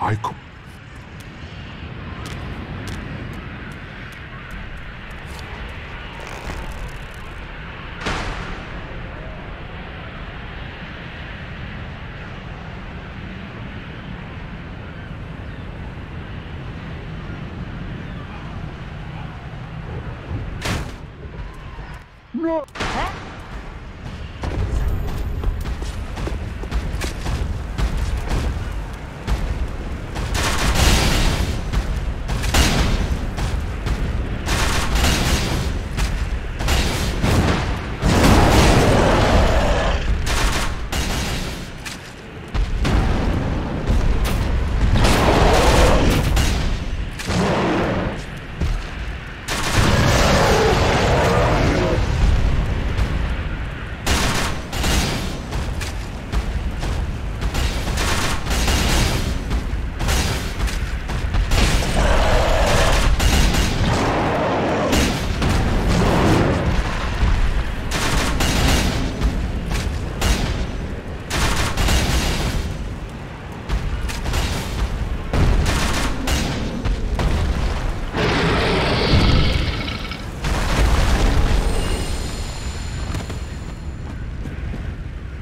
Aiko. No.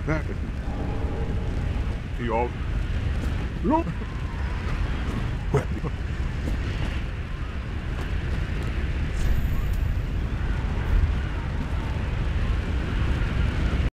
That. He all. Look.